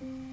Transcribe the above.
you